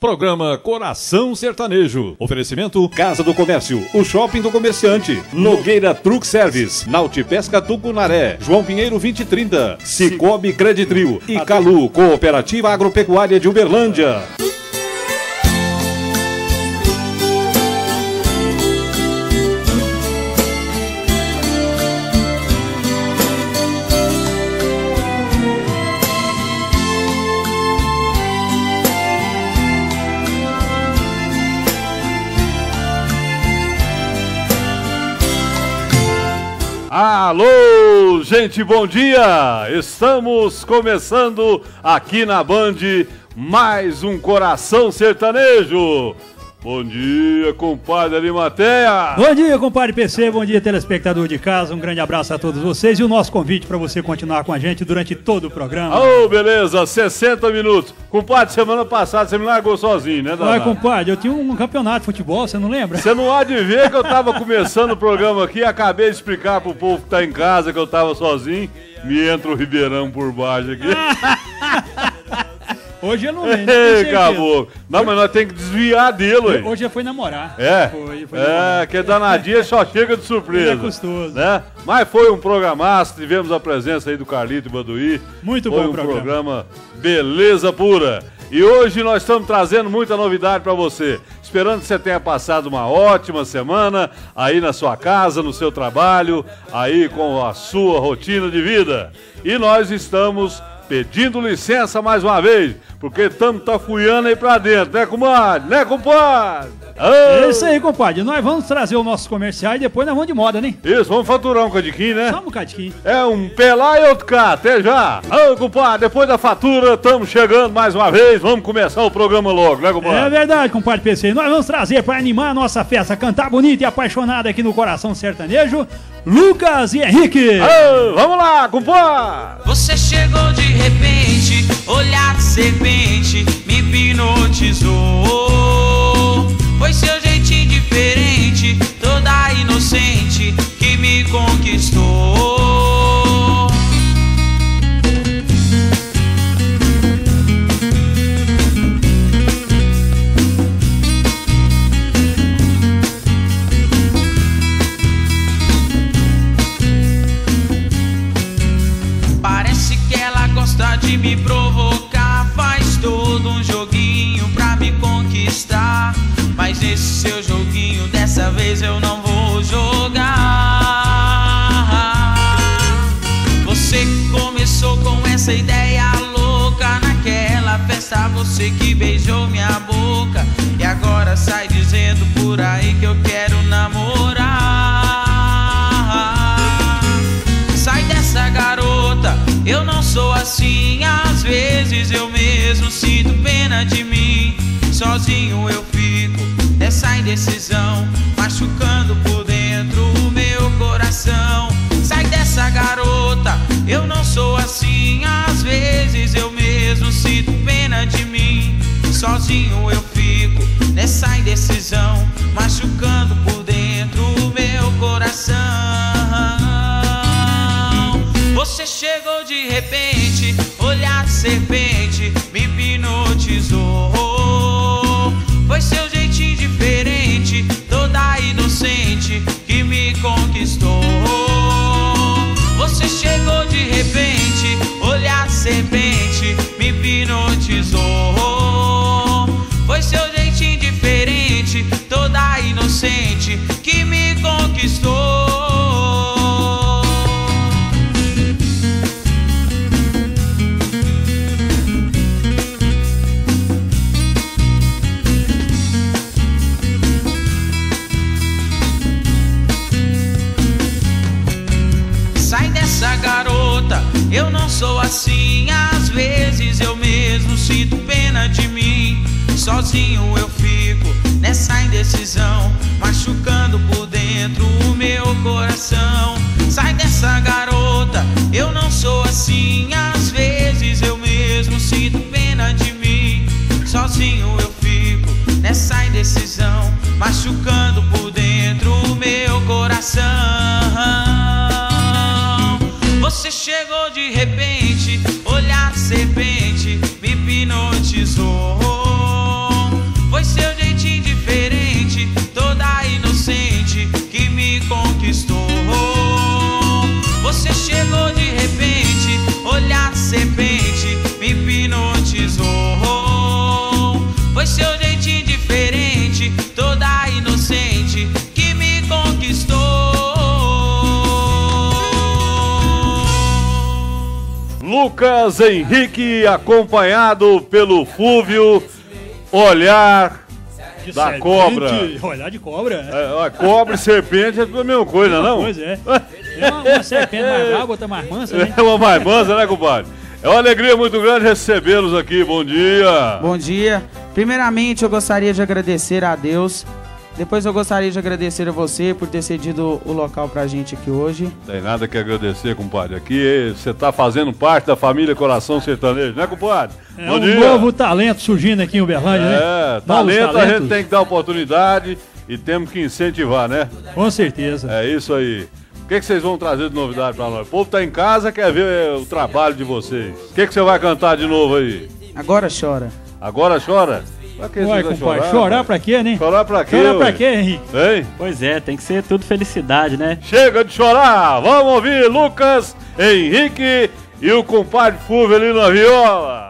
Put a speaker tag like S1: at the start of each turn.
S1: Programa Coração Sertanejo. Oferecimento Casa do Comércio, o shopping do comerciante. Nogueira Truck Service, Nauti Pesca Tucunaré, João Pinheiro 2030, Cicobi Creditril e Calu, Cooperativa Agropecuária de Uberlândia. Alô, gente, bom dia! Estamos começando aqui na Band mais um Coração Sertanejo. Bom dia, compadre Arimateia.
S2: Bom dia, compadre PC. Bom dia, telespectador de casa. Um grande abraço a todos vocês e o nosso convite para você continuar com a gente durante todo o programa.
S1: Ô, oh, beleza, 60 minutos. Compadre, semana passada você me largou sozinho, né,
S2: Danado? Ué, compadre, eu tinha um campeonato de futebol, você não lembra?
S1: Você não há de ver que eu tava começando o programa aqui, acabei de explicar pro povo que tá em casa que eu tava sozinho. Me entra o Ribeirão por baixo aqui.
S2: Hoje eu não lembro. Ei,
S1: acabou. Não, mas nós temos que desviar dele, ué.
S2: Hoje já foi namorar.
S1: É? Foi, foi É, que danadinha só chega de surpresa. É
S2: custoso.
S1: Né? Mas foi um programaço, tivemos a presença aí do Carlito Baduí.
S2: Muito
S1: foi
S2: bom
S1: um programa. programa beleza pura. E hoje nós estamos trazendo muita novidade para você. Esperando que você tenha passado uma ótima semana aí na sua casa, no seu trabalho, aí com a sua rotina de vida. E nós estamos pedindo licença mais uma vez, porque estamos tafuiando aí pra dentro, né, comadre? Né, compadre?
S2: Oh. É isso aí, compadre. Nós vamos trazer o nosso comercial e depois nós vamos de moda, né?
S1: Isso, vamos faturar um cadiquinho, né?
S2: Só um cadiquinho.
S1: É um pelar e outro cá, até já. Ô, oh, compadre, depois da fatura, estamos chegando mais uma vez. Vamos começar o programa logo, né, compadre?
S2: É verdade, compadre PC. Nós vamos trazer para animar a nossa festa, cantar bonito e apaixonado aqui no Coração Sertanejo, Lucas e Henrique.
S1: Oh, vamos lá, compadre.
S3: Você chegou de repente, olhar de serpente, me hipnotizou. Toda inocente, que me conquistou. Parece que ela gosta de me provocar, pena de mim. Sozinho eu fico nessa indecisão, machucando por dentro o meu coração. Sai dessa garota, eu não sou assim. Às vezes eu mesmo sinto pena de mim. Sozinho eu fico nessa indecisão, machucando por dentro o meu coração. Você chegou de repente, olhar de serpente, me hipnotizou. Foi seu jeitinho diferente, toda inocente, que me conquistou. Você chegou de repente, olhar serpente, me hipnotizou. Foi seu jeitinho diferente, toda inocente, Sou assim, às vezes eu mesmo sinto pena de mim. Sozinho eu fico nessa indecisão, machucando por dentro o meu coração. Você chegou de repente, olhar serpente, me hipnotizou. Foi seu jeitinho diferente, toda inocente, que me conquistou. Você chegou de repente, olhar serpente, me hipnotizou. Foi seu jeitinho diferente, toda
S1: Lucas Henrique, acompanhado pelo Fúvio, olhar
S2: De
S1: Da
S2: serpente,
S1: cobra.
S2: Olhar de cobra. é.
S1: É, ó, cobra e serpente é tudo a mesma coisa, não?
S2: Pois é. Tem uma, uma serpente mais brava, outra mais mansa, né?
S1: É uma mais mansa, né, compadre? É uma alegria muito grande recebê-los aqui. Bom dia.
S4: Bom dia. Primeiramente, eu gostaria de agradecer a Deus. Depois, eu gostaria de agradecer a você por ter cedido o local pra gente aqui hoje.
S1: Tem nada que agradecer, compadre. Aqui você tá fazendo parte da família Coração Sertanejo, né, compadre?
S2: É
S1: Bom
S2: um
S1: dia.
S2: novo talento surgindo aqui em Uberlândia, né?
S1: É, talento a gente tem que dar oportunidade e temos que incentivar, né?
S2: Com certeza.
S1: É isso aí. O que, que vocês vão trazer de novidade pra nós? O povo tá em casa, quer ver é, o trabalho de vocês. O que, que você vai cantar de novo aí?
S4: Agora chora.
S1: Agora chora? Que
S2: Ué, compadre, chorar,
S1: pai?
S2: pra quê, né?
S1: Chorar pra quê?
S2: Chorar pra quê, Henrique?
S1: Hein?
S5: Pois é, tem que ser tudo felicidade, né?
S1: Chega de chorar! Vamos ouvir Lucas, Henrique e o compadre Fulvio ali na viola.